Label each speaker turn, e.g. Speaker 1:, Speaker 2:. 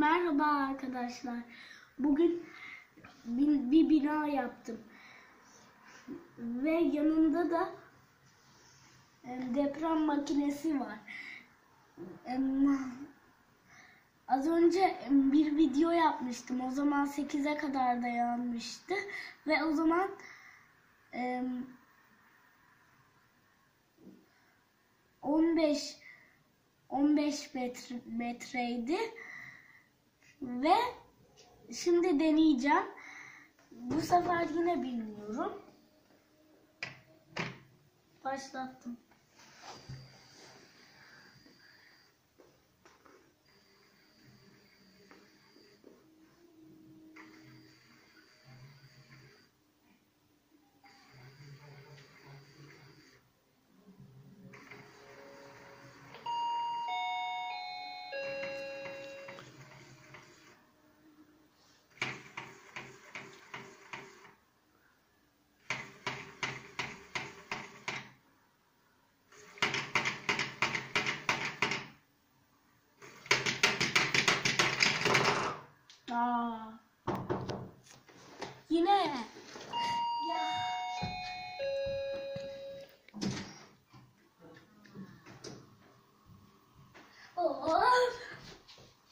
Speaker 1: Merhaba arkadaşlar. Bugün bir, bir bina yaptım. Ve yanında da em, deprem makinesi var. Az önce bir video yapmıştım. O zaman 8'e kadar dayanmıştı. Ve o zaman em, 15 15 metre, metreydi. Ve şimdi deneyeceğim. Bu sefer yine bilmiyorum. Başlattım. Yine. Ya. Oh.